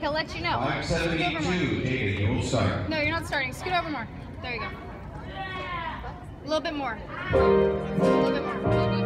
He'll let you know. Mark 72, Jaden, you will start. No, you're not starting. Scoot over more. There you go. A little bit more. A little bit more.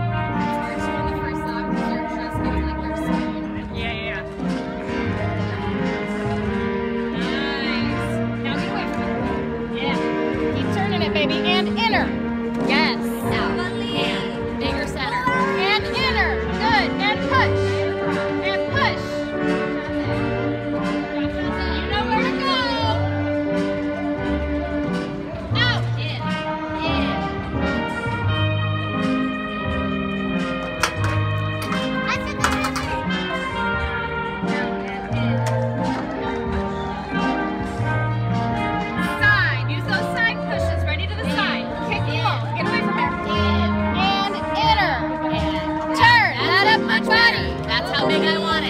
baby, and inner.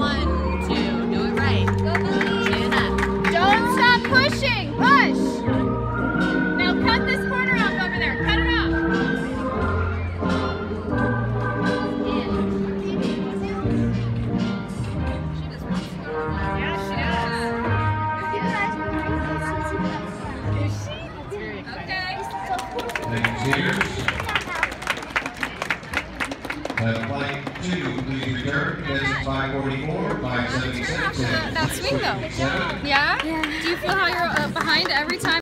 one. Uh, flight two, please return. Is 544, 576, and That's me though. Yeah? yeah? Do you feel how you're uh, behind every time?